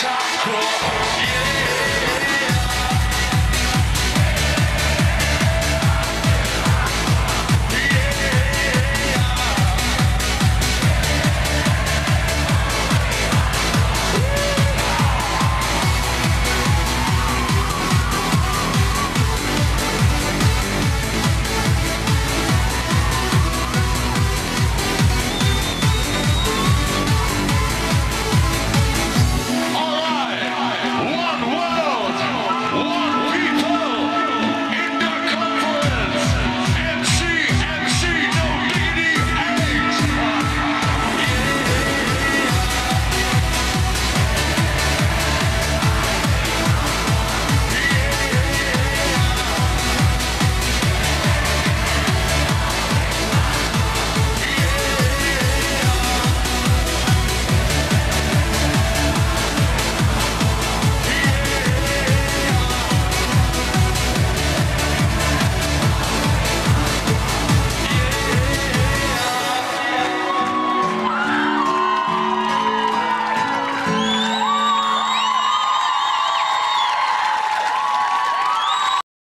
top core. Yeah.